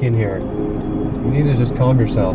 In here. You need to just calm yourself.